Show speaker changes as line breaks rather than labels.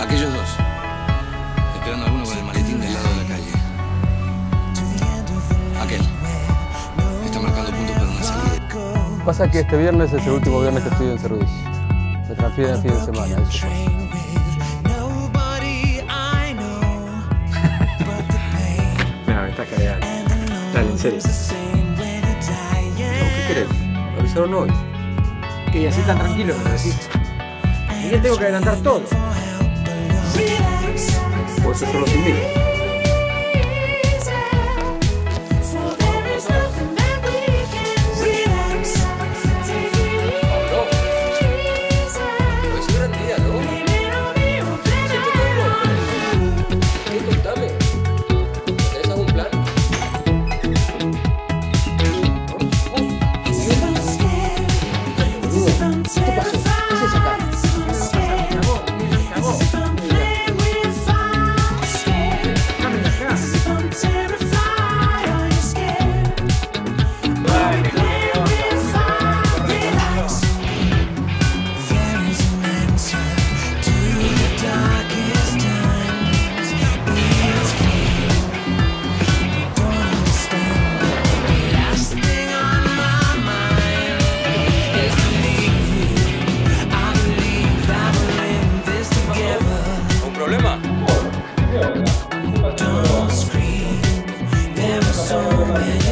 Aquellos dos, esperando a alguno con el maletín del lado de la calle. Aquel. Está marcando puntos para una salida.
Pasa que este viernes es el último viernes que estoy en servicio. Me transfieren el fin de semana, eso pasa.
me estás cagando. Dale, en serio.
¿Qué querés? Avisaron hoy.
Que así tan tranquilo me lo decís. Y yo tengo que adelantar todo.
Eso solo te invito. Goodbye. so many